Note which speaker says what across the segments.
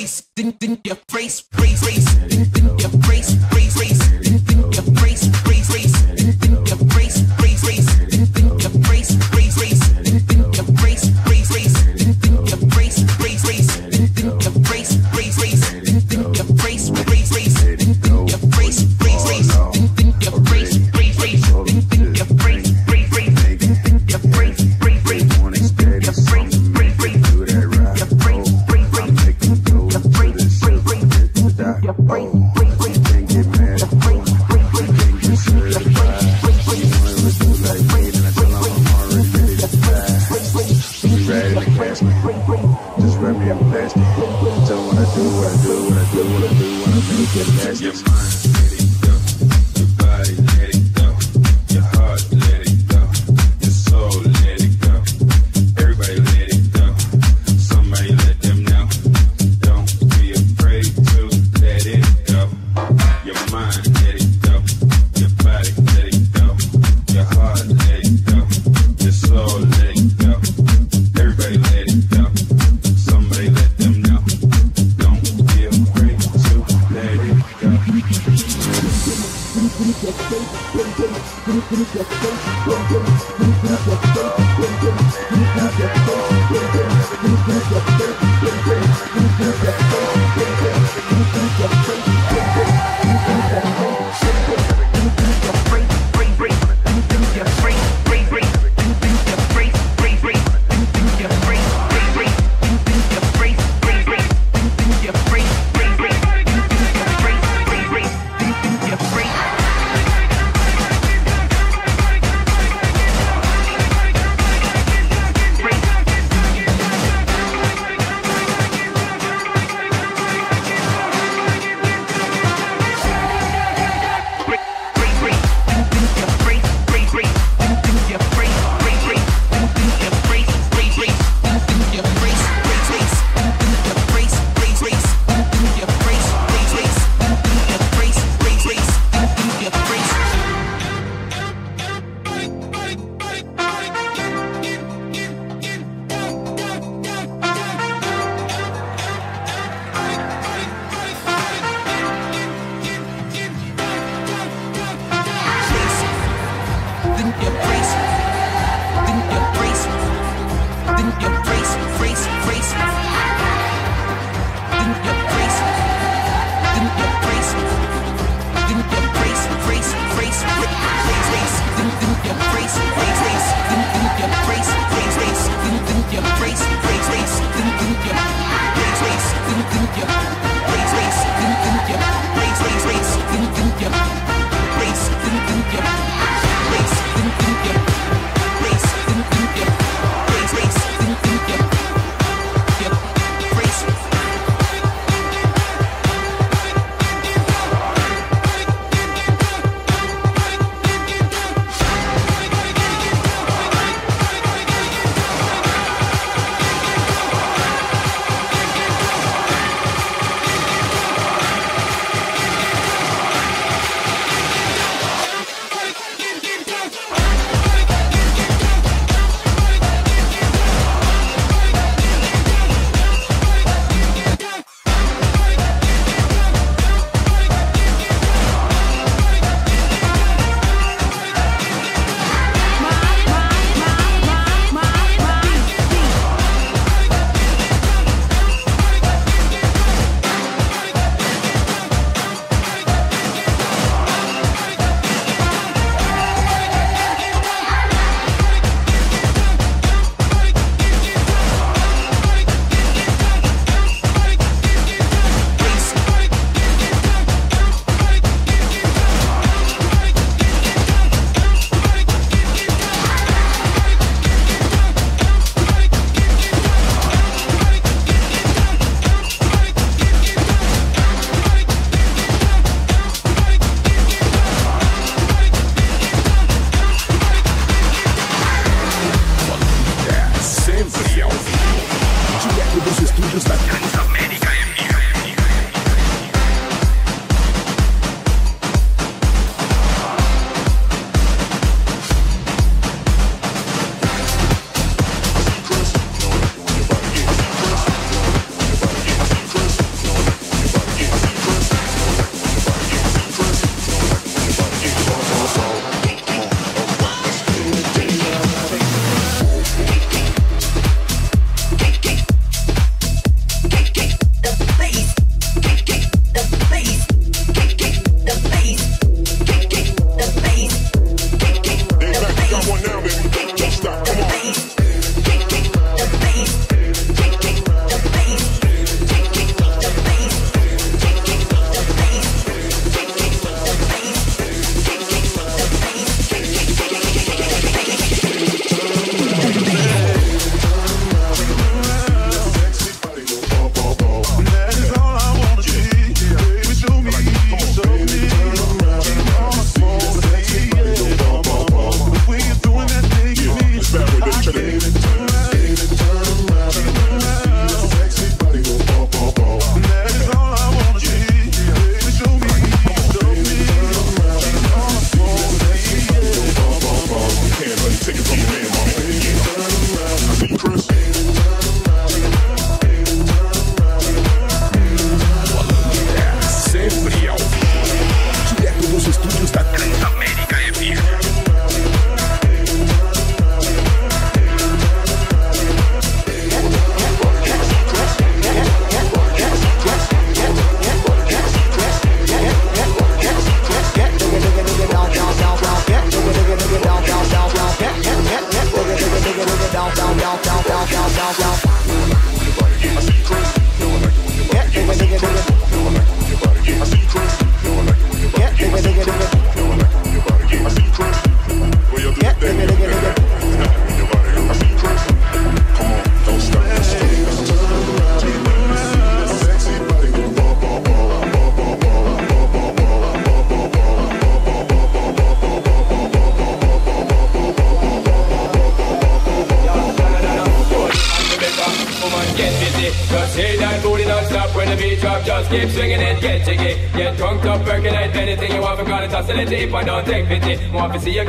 Speaker 1: Race,
Speaker 2: in, in your face, face, face. From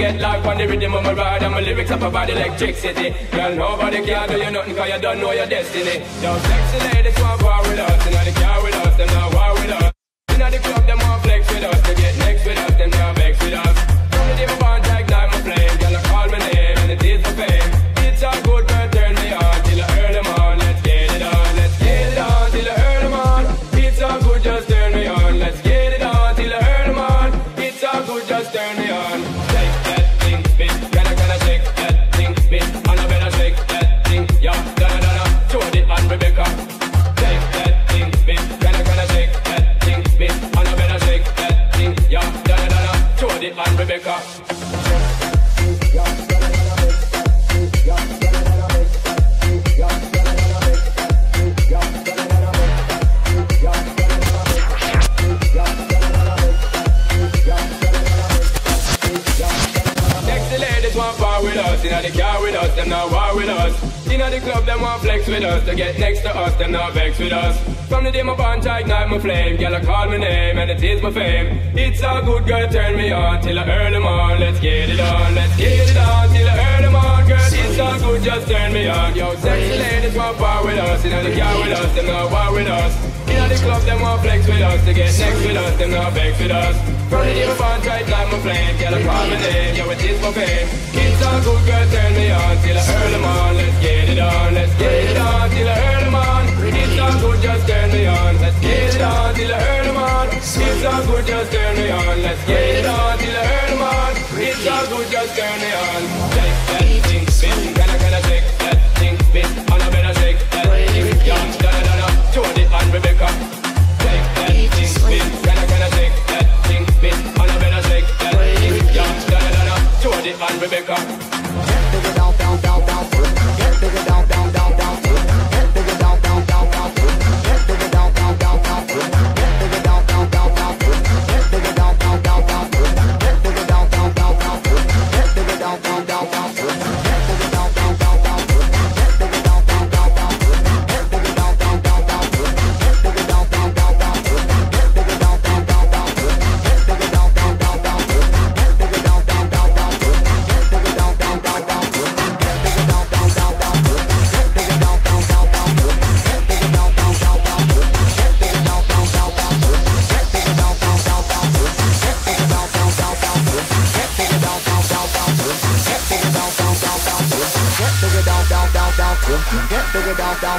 Speaker 2: get live on the rhythm of my ride. And my lyrics up about electricity. Girl, nobody can do you nothing cause you don't know your destiny. Yo, sexy ladies want war with us. And the car with us, them not war with us. Inna the club, them want flex with us. To get next with us, them not vex Rebecca. To get next to us, them not vex with us. From the day my bond ignite my flame, girl I call my name and it is my fame. It's a good, girl, turn me on till I earn them on. Let's get it on, let's get it on till I earn them. It's all good, just turn me on. Yo, sexy ladies want part with us, inna the car with us, them not war with us. Inna the club, them want flex with us, to get next with us, them not vex with us. From the day my bond ignite my flame, call my name, yo, it is my fame. It's all good, girl, turn me on till I earn them on. Let's get it on, let's get it on till I earn them on. It's all good, just turn me on. Let's get it on till I earn them on. It's all good, just turn me on. Let's get it on till I earn them on. It's all good, just turn me on. Shake that Jody and Rebecca.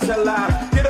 Speaker 3: it's alive.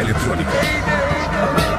Speaker 3: eletrônica.